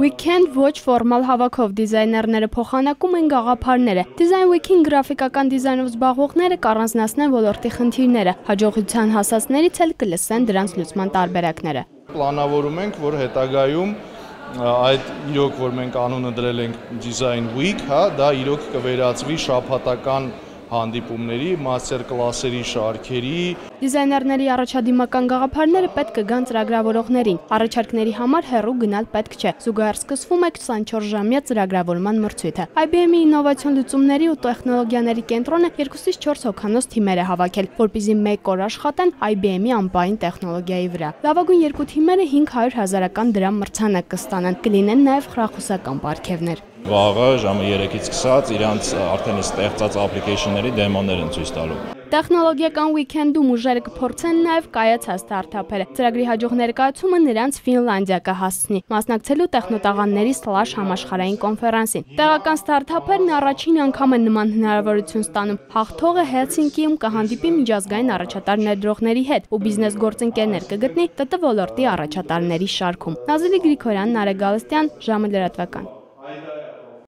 Weekend ոչ ֆորմալ հավաքով դիզայներները փոխանակում են գաղափարները։ Design Week-ին գրաֆիկական դիզայնով զբաղվողները կառանձնացնեն ոլորտի խնդիրները, հաջողության հասածներից էլ կլսեն դրանց լուծման տարբերակները։ Պլանավորում ենք, որ հետագայում այդ իրոք որ մենք անունը դրել ենք Design Week, հա, դա իրոք կվերածվի շաբաթական հանդիպումների, մաստեր կլասերի շարքերի։ Դիզայներների առաջադիմական գաղափարները պետք կգան ծրագրավորողներին։ Առաջարկների համար հեռու գնալ պետք չէ։ Զուգահեռ սկսվում է 24 ժամյա ծրագրավորման մրցույթը։ IBM-ի ինովացիոն լուծումների ու տեխնոլոգիաների կենտրոնը 2-ից 4 հոգանոց թիմեր է հավաքել, որպեսզի մեկ օր աշխատեն IBM-ի անպային տեխնոլոգիայի վրա։ Լավագույն երկու թիմերը 500 հազարական դրամ մրցանակ կստանան։ Կլինեն նաև խրախուսական պարգևներ վաղը ժամը 3-ից սկսած իրանց արդեն ստեղծած application-ների դեմոներ են ցույց տալու։ Տեխնոլոգիական weekend-ում ուժերը կփորձեն նաև կայացած ստարտափերը։ Ծրագրի հաջող ներկայացումը նրանց Ֆինլանդիա կհասցնի, մասնակցելու տեխնոտաղանների սլաշ համաշխարհային կոնֆերանսին։ Տեղական ստարտափերն առաջին անգամ են նման հնարավորություն ստանում։ Հաղթողը Հելսինկիում կհանդիպի միջազգային առաջատար ներդրողների հետ ու բիզնես գործընկերներ կգտնի ՏՏ ոլորտի առաջատարների շարքում։ Նազելի Գրիգորյան, Նարեկ Գալստյան, ժամը լրատվական։